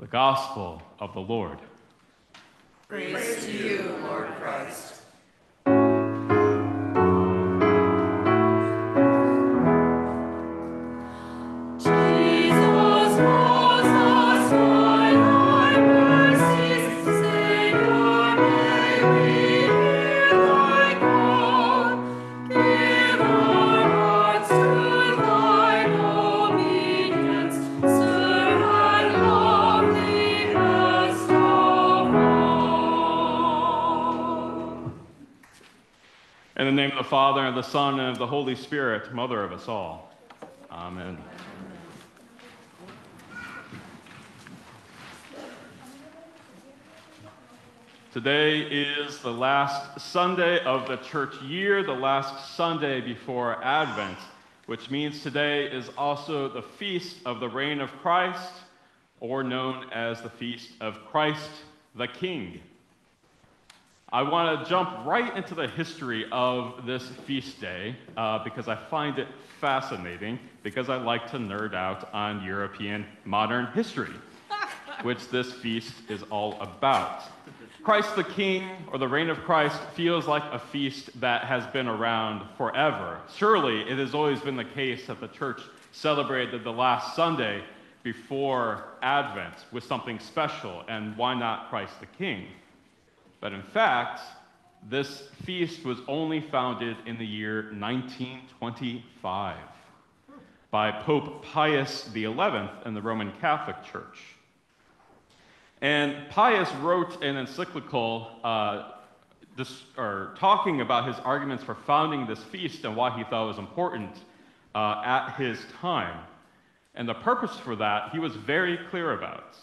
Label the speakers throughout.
Speaker 1: The Gospel of the Lord.
Speaker 2: Praise to you, Lord Christ.
Speaker 1: Father, and the Son, and of the Holy Spirit, Mother of us all. Amen. Today is the last Sunday of the church year, the last Sunday before Advent, which means today is also the feast of the reign of Christ, or known as the feast of Christ the King. I want to jump right into the history of this feast day uh, because I find it fascinating because I like to nerd out on European modern history, which this feast is all about. Christ the King, or the reign of Christ, feels like a feast that has been around forever. Surely it has always been the case that the church celebrated the last Sunday before Advent with something special, and why not Christ the King? But in fact, this feast was only founded in the year 1925 by Pope Pius XI in the Roman Catholic Church. And Pius wrote an encyclical uh, dis- or talking about his arguments for founding this feast and why he thought it was important uh, at his time. And the purpose for that he was very clear about.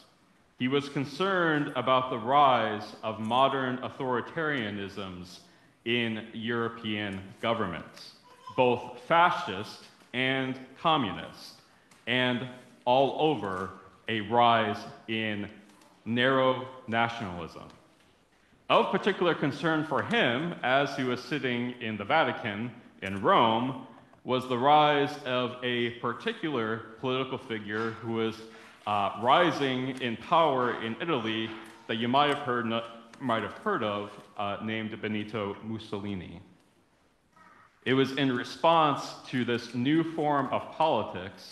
Speaker 1: He was concerned about the rise of modern authoritarianisms in European governments, both fascist and communist, and all over a rise in narrow nationalism. Of particular concern for him, as he was sitting in the Vatican in Rome, was the rise of a particular political figure who was uh, rising in power in Italy that you might have heard, might have heard of, uh, named Benito Mussolini. It was in response to this new form of politics,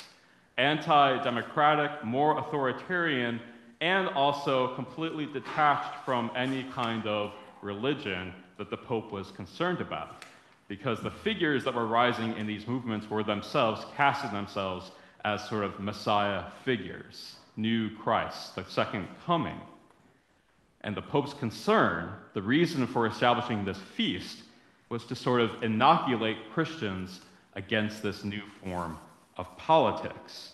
Speaker 1: anti democratic, more authoritarian, and also completely detached from any kind of religion that the Pope was concerned about. Because the figures that were rising in these movements were themselves casting themselves as sort of Messiah figures, new Christ, the second coming. And the Pope's concern, the reason for establishing this feast, was to sort of inoculate Christians against this new form of politics.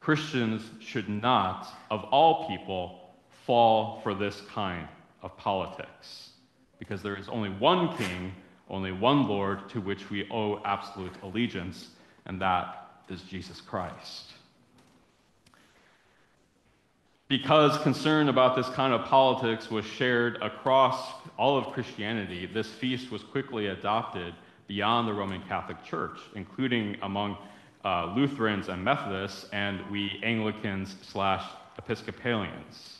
Speaker 1: Christians should not, of all people, fall for this kind of politics. Because there is only one king, only one Lord to which we owe absolute allegiance, and that is Jesus Christ. Because concern about this kind of politics was shared across all of Christianity, this feast was quickly adopted beyond the Roman Catholic Church, including among uh, Lutherans and Methodists, and we Anglicans slash Episcopalians.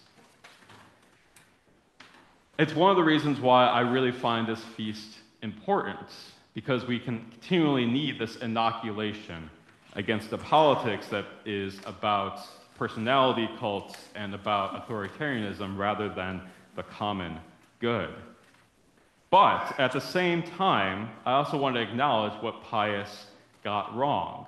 Speaker 1: It's one of the reasons why I really find this feast important, because we continually need this inoculation against a politics that is about personality cults and about authoritarianism rather than the common good. But at the same time, I also want to acknowledge what Pius got wrong.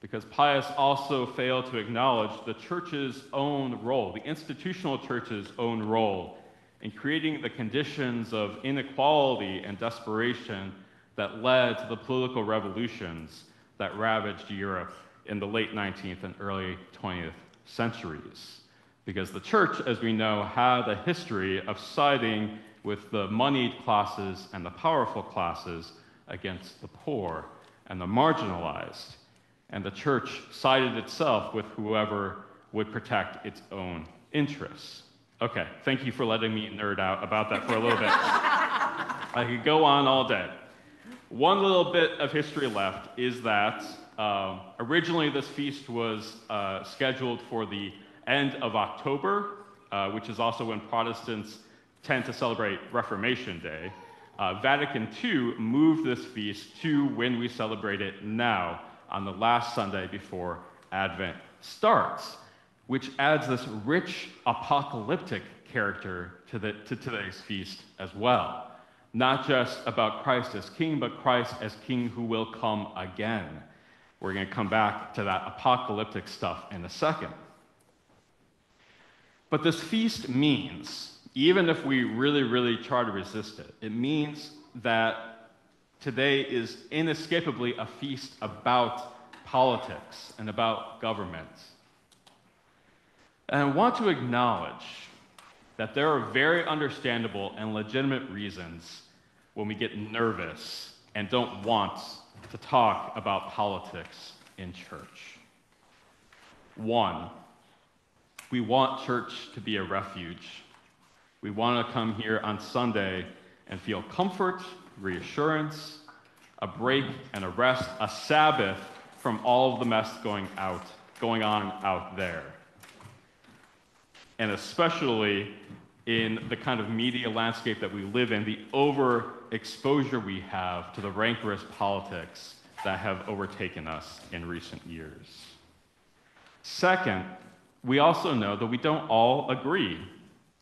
Speaker 1: Because Pius also failed to acknowledge the church's own role, the institutional church's own role, in creating the conditions of inequality and desperation that led to the political revolutions that ravaged Europe in the late 19th and early 20th centuries. Because the church, as we know, had a history of siding with the moneyed classes and the powerful classes against the poor and the marginalized. And the church sided itself with whoever would protect its own interests. Okay, thank you for letting me nerd out about that for a little bit. I could go on all day. One little bit of history left is that um, originally this feast was uh, scheduled for the end of October, uh, which is also when Protestants tend to celebrate Reformation Day, uh, Vatican II moved this feast to when we celebrate it now, on the last Sunday before Advent starts, which adds this rich apocalyptic character to, the, to today's feast as well. Not just about Christ as king, but Christ as king who will come again. We're going to come back to that apocalyptic stuff in a second. But this feast means, even if we really, really try to resist it, it means that today is inescapably a feast about politics and about government. And I want to acknowledge that there are very understandable and legitimate reasons when we get nervous and don't want to talk about politics in church. One, we want church to be a refuge. We want to come here on Sunday and feel comfort, reassurance, a break and a rest, a Sabbath from all of the mess going out, going on out there. And especially in the kind of media landscape that we live in, the overexposure we have to the rancorous politics that have overtaken us in recent years. Second, we also know that we don't all agree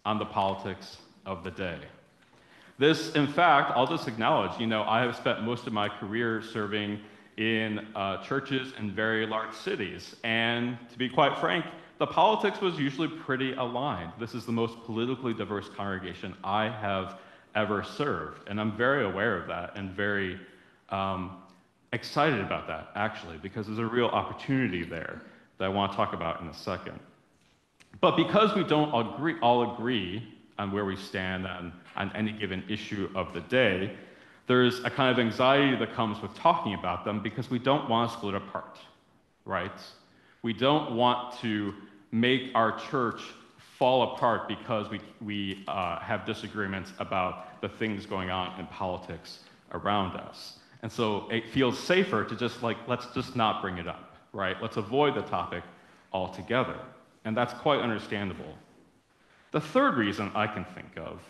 Speaker 1: on the politics of the day. This, in fact, I'll just acknowledge, you know, I have spent most of my career serving in uh, churches in very large cities. And to be quite frank, the politics was usually pretty aligned. This is the most politically diverse congregation I have ever served. And I'm very aware of that and very um, excited about that, actually, because there's a real opportunity there that I want to talk about in a second. But because we don't agree, all agree on where we stand on, on any given issue of the day, there's a kind of anxiety that comes with talking about them because we don't want to split apart, right? We don't want to make our church fall apart because we, we uh, have disagreements about the things going on in politics around us. And so it feels safer to just like, let's just not bring it up, right? Let's avoid the topic altogether. And that's quite understandable. The third reason I can think of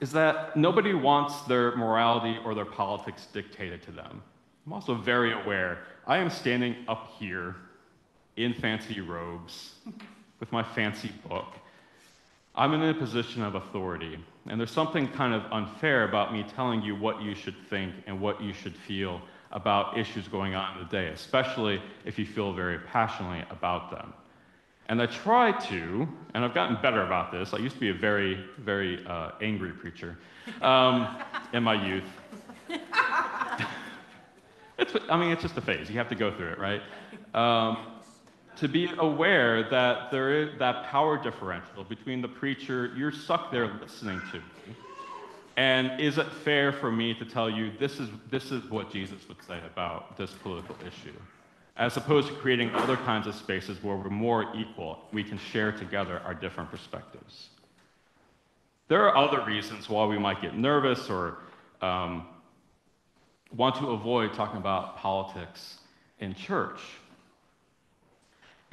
Speaker 1: is that nobody wants their morality or their politics dictated to them. I'm also very aware I am standing up here in fancy robes with my fancy book. I'm in a position of authority, and there's something kind of unfair about me telling you what you should think and what you should feel about issues going on in the day, especially if you feel very passionately about them. And I try to, and I've gotten better about this. I used to be a very, very uh, angry preacher um, in my youth. it's, I mean, it's just a phase. You have to go through it, right? Um, to be aware that there is that power differential between the preacher you're stuck there listening to me, and is it fair for me to tell you this is, this is what Jesus would say about this political issue? as opposed to creating other kinds of spaces where we're more equal. We can share together our different perspectives. There are other reasons why we might get nervous or um, want to avoid talking about politics in church.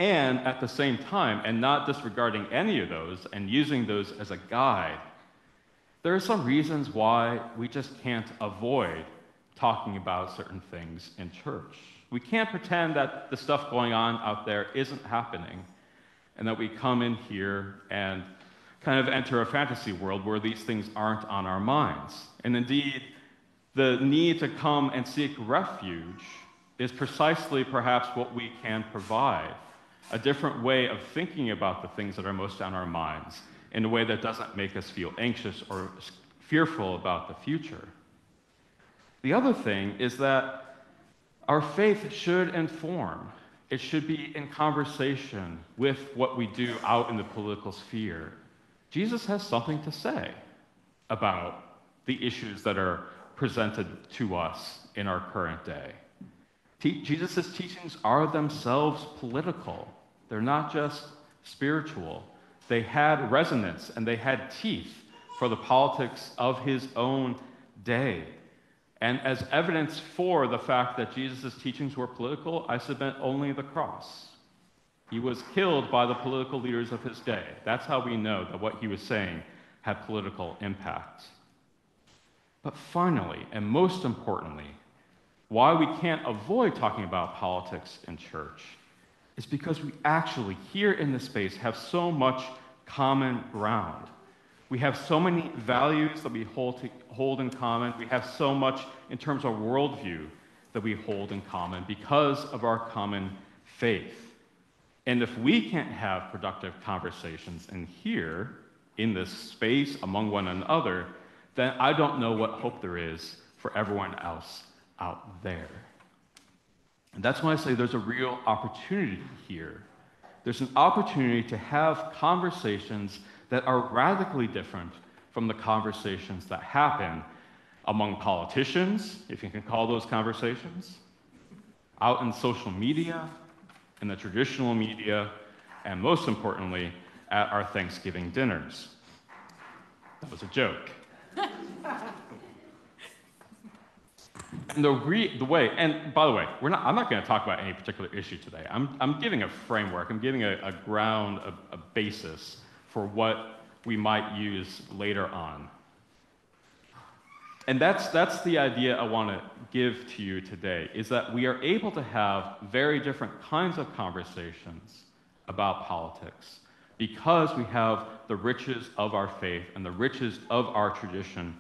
Speaker 1: And at the same time, and not disregarding any of those and using those as a guide, there are some reasons why we just can't avoid talking about certain things in church. We can't pretend that the stuff going on out there isn't happening and that we come in here and kind of enter a fantasy world where these things aren't on our minds. And indeed, the need to come and seek refuge is precisely perhaps what we can provide a different way of thinking about the things that are most on our minds in a way that doesn't make us feel anxious or fearful about the future. The other thing is that our faith should inform, it should be in conversation with what we do out in the political sphere. Jesus has something to say about the issues that are presented to us in our current day. Jesus' teachings are themselves political, they're not just spiritual. They had resonance and they had teeth for the politics of his own day. And as evidence for the fact that Jesus' teachings were political, I submit only the cross. He was killed by the political leaders of his day. That's how we know that what he was saying had political impact. But finally, and most importantly, why we can't avoid talking about politics in church is because we actually, here in this space, have so much common ground. We have so many values that we hold, to, hold in common. We have so much in terms of worldview that we hold in common because of our common faith. And if we can't have productive conversations in here, in this space, among one another, then I don't know what hope there is for everyone else out there. And that's why I say there's a real opportunity here. There's an opportunity to have conversations that are radically different from the conversations that happen among politicians, if you can call those conversations, out in social media, in the traditional media, and most importantly, at our Thanksgiving dinners. That was a joke. the, re- the way, and by the way, we're not, I'm not going to talk about any particular issue today. I'm, I'm giving a framework, I'm giving a, a ground, a, a basis for what we might use later on. And that's, that's the idea I want to give to you today, is that we are able to have very different kinds of conversations about politics because we have the riches of our faith and the riches of our tradition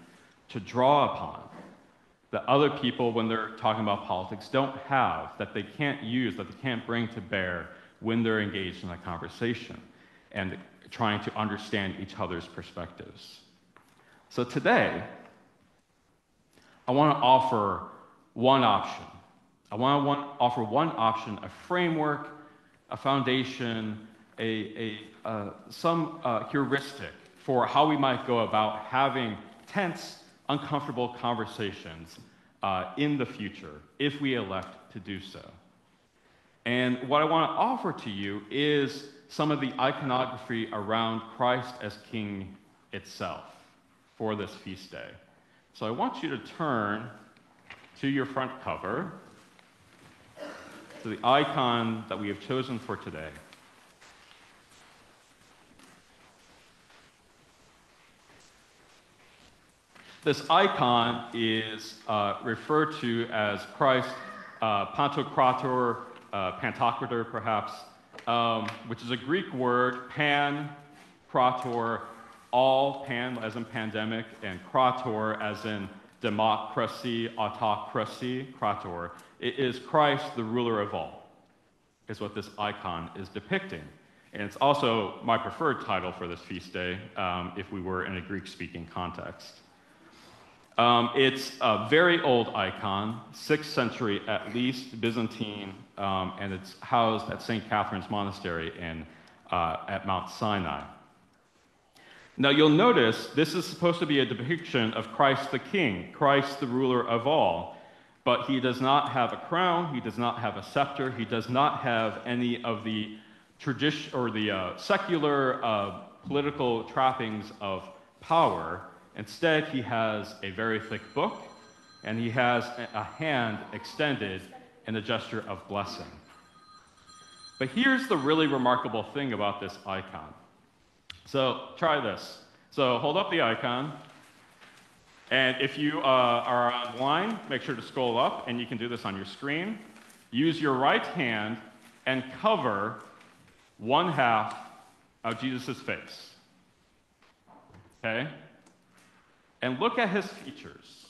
Speaker 1: to draw upon that other people, when they're talking about politics, don't have, that they can't use, that they can't bring to bear when they're engaged in a conversation and trying to understand each other's perspectives. So today, I want to offer one option. I want to offer one option, a framework, a foundation, a, a, uh, some uh, heuristic for how we might go about having tense, uncomfortable conversations uh, in the future if we elect to do so. And what I want to offer to you is some of the iconography around Christ as King itself for this feast day. So I want you to turn to your front cover, to the icon that we have chosen for today. This icon is uh, referred to as Christ uh, Pantocrator, uh, Pantocrator perhaps, um, which is a Greek word, pan, krator, all, pan as in pandemic, and krator as in democracy, autocracy, krator. It is Christ, the ruler of all, is what this icon is depicting. And it's also my preferred title for this feast day um, if we were in a Greek speaking context. Um, it's a very old icon, 6th century at least, Byzantine, um, and it's housed at St. Catherine's Monastery in, uh, at Mount Sinai. Now, you'll notice this is supposed to be a depiction of Christ the King, Christ the ruler of all, but he does not have a crown, he does not have a scepter, he does not have any of the tradition or the uh, secular uh, political trappings of power. Instead, he has a very thick book, and he has a hand extended in a gesture of blessing. But here's the really remarkable thing about this icon. So try this. So hold up the icon, and if you uh, are online, make sure to scroll up, and you can do this on your screen. Use your right hand and cover one half of Jesus' face. Okay? And look at his features.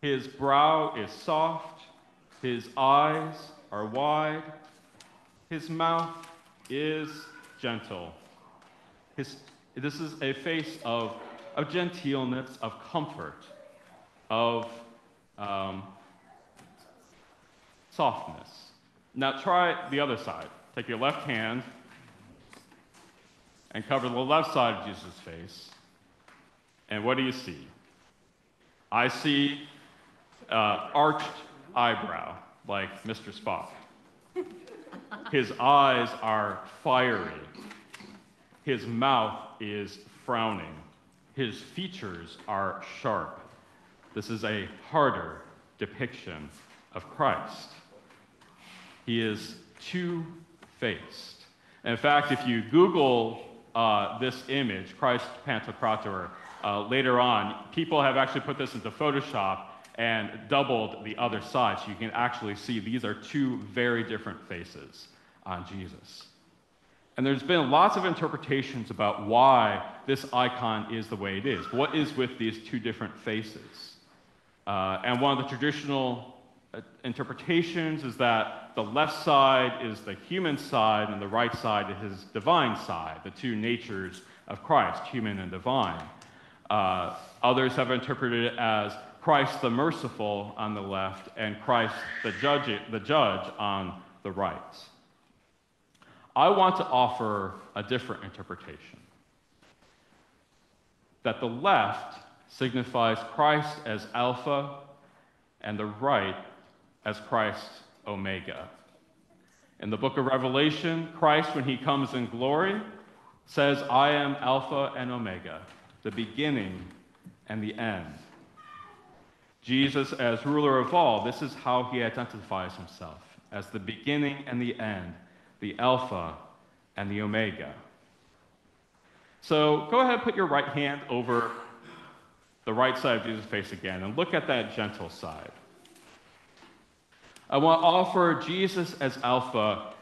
Speaker 1: His brow is soft, his eyes are wide, his mouth is gentle. His, this is a face of, of genteelness, of comfort, of um, softness. Now try the other side. Take your left hand and cover the left side of Jesus' face. And what do you see? I see uh, arched eyebrow, like Mr. Spock. His eyes are fiery. His mouth is frowning. His features are sharp. This is a harder depiction of Christ. He is two faced. In fact, if you Google uh, this image, Christ Pantocrator, uh, later on, people have actually put this into Photoshop and doubled the other side so you can actually see these are two very different faces on Jesus. And there's been lots of interpretations about why this icon is the way it is. What is with these two different faces? Uh, and one of the traditional uh, interpretations is that the left side is the human side and the right side is his divine side, the two natures of Christ, human and divine. Uh, others have interpreted it as Christ the merciful on the left and Christ the judge, the judge on the right. I want to offer a different interpretation that the left signifies Christ as Alpha and the right as Christ Omega. In the book of Revelation, Christ, when he comes in glory, says, I am Alpha and Omega, the beginning and the end. Jesus, as ruler of all, this is how he identifies himself as the beginning and the end, the Alpha and the Omega. So go ahead, and put your right hand over the right side of Jesus' face again and look at that gentle side. I want to offer Jesus as Alpha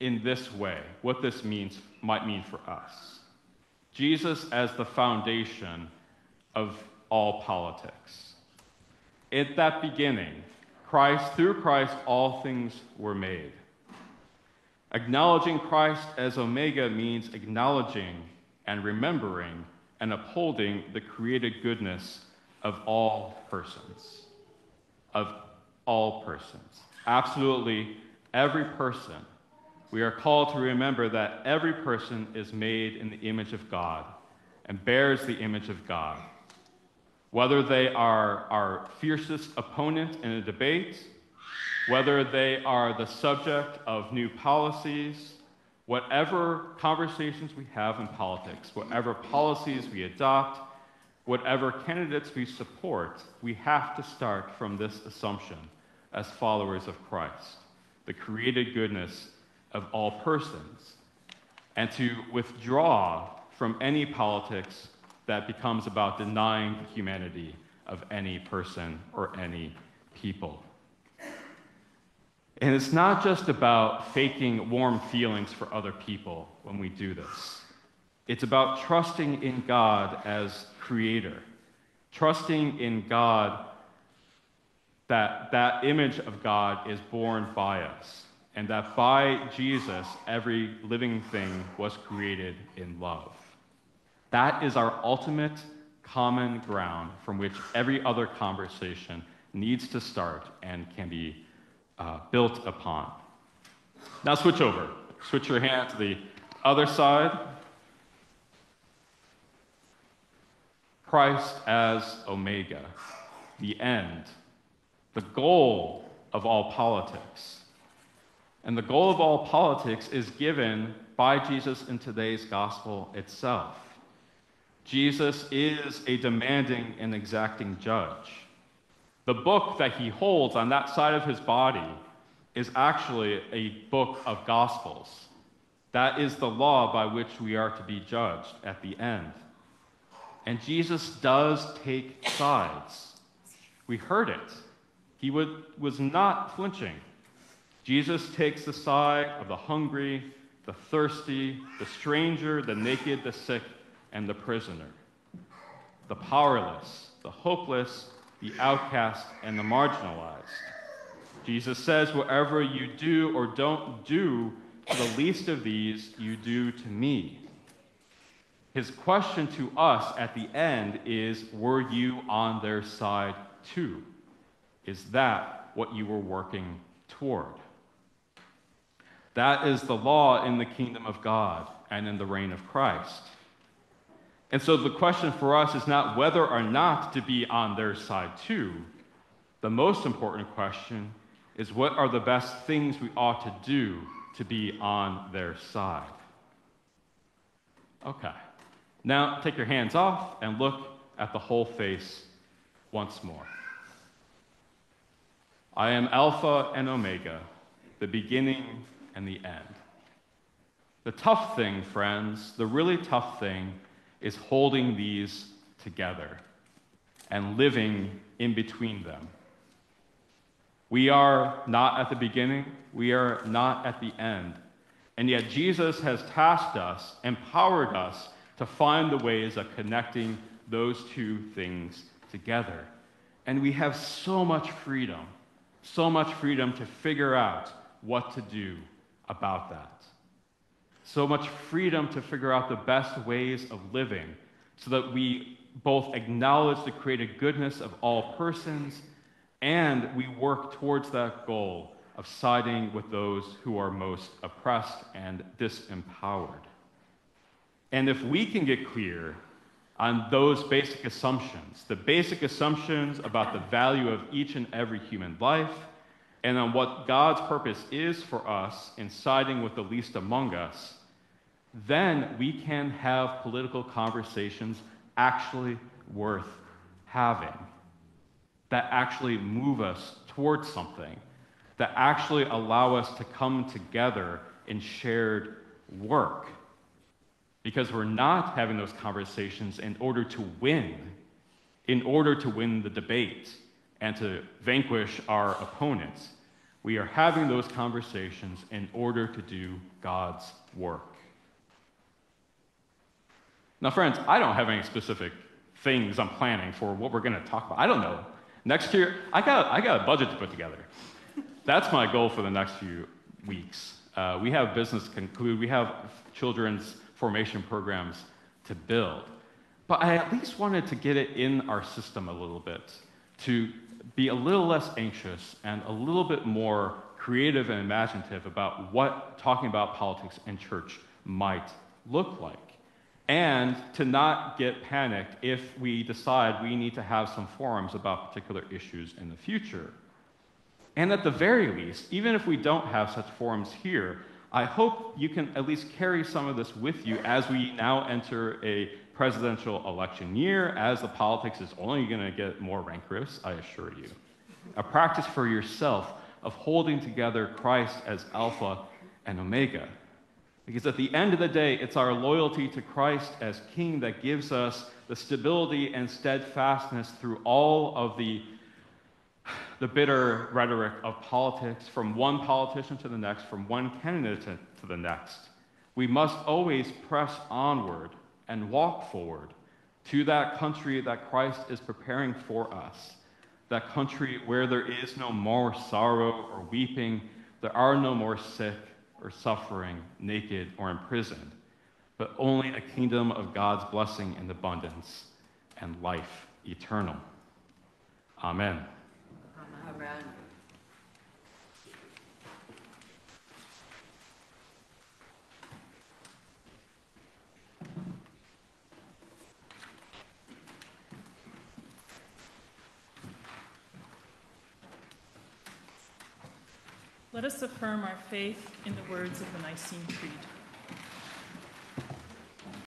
Speaker 1: in this way, what this means might mean for us. Jesus as the foundation of all politics. At that beginning, Christ, through Christ, all things were made. Acknowledging Christ as Omega means acknowledging and remembering and upholding the created goodness of all persons. Of all persons. Absolutely every person. We are called to remember that every person is made in the image of God and bears the image of God. Whether they are our fiercest opponent in a debate, whether they are the subject of new policies, whatever conversations we have in politics, whatever policies we adopt, whatever candidates we support, we have to start from this assumption as followers of Christ, the created goodness of all persons, and to withdraw from any politics that becomes about denying the humanity of any person or any people. And it's not just about faking warm feelings for other people when we do this. It's about trusting in God as creator, trusting in God that that image of God is borne by us, and that by Jesus, every living thing was created in love. That is our ultimate common ground from which every other conversation needs to start and can be uh, built upon. Now switch over. Switch your hand to the other side. Christ as Omega, the end, the goal of all politics. And the goal of all politics is given by Jesus in today's gospel itself. Jesus is a demanding and exacting judge. The book that he holds on that side of his body is actually a book of gospels. That is the law by which we are to be judged at the end. And Jesus does take sides. We heard it. He would, was not flinching. Jesus takes the side of the hungry, the thirsty, the stranger, the naked, the sick, and the prisoner, the powerless, the hopeless, the outcast, and the marginalized. Jesus says, Whatever you do or don't do to the least of these, you do to me. His question to us at the end is Were you on their side too? Is that what you were working toward? That is the law in the kingdom of God and in the reign of Christ. And so the question for us is not whether or not to be on their side too. The most important question is what are the best things we ought to do to be on their side? Okay. Now take your hands off and look at the whole face once more. I am Alpha and Omega, the beginning and the end. The tough thing, friends, the really tough thing is holding these together and living in between them. We are not at the beginning, we are not at the end. And yet, Jesus has tasked us, empowered us to find the ways of connecting those two things together. And we have so much freedom, so much freedom to figure out what to do about that. So much freedom to figure out the best ways of living so that we both acknowledge the created goodness of all persons and we work towards that goal of siding with those who are most oppressed and disempowered. And if we can get clear on those basic assumptions, the basic assumptions about the value of each and every human life, and on what God's purpose is for us in siding with the least among us, then we can have political conversations actually worth having, that actually move us towards something, that actually allow us to come together in shared work. Because we're not having those conversations in order to win, in order to win the debate and to vanquish our opponents. We are having those conversations in order to do God's work. Now, friends, I don't have any specific things I'm planning for what we're going to talk about. I don't know. Next year, I got, I got a budget to put together. That's my goal for the next few weeks. Uh, we have business conclude, we have children's formation programs to build. But I at least wanted to get it in our system a little bit, to be a little less anxious and a little bit more creative and imaginative about what talking about politics and church might look like and to not get panicked if we decide we need to have some forums about particular issues in the future. And at the very least, even if we don't have such forums here, I hope you can at least carry some of this with you as we now enter a presidential election year, as the politics is only going to get more rancorous, I assure you. A practice for yourself of holding together Christ as Alpha and Omega. Because at the end of the day, it's our loyalty to Christ as King that gives us the stability and steadfastness through all of the, the bitter rhetoric of politics, from one politician to the next, from one candidate to, to the next. We must always press onward and walk forward to that country that Christ is preparing for us. That country where there is no more sorrow or weeping, there are no more sick, or suffering, naked or imprisoned, but only a kingdom of God's blessing and abundance and life eternal. Amen.
Speaker 2: Amen.
Speaker 3: Let us affirm our faith in the words of the Nicene Creed.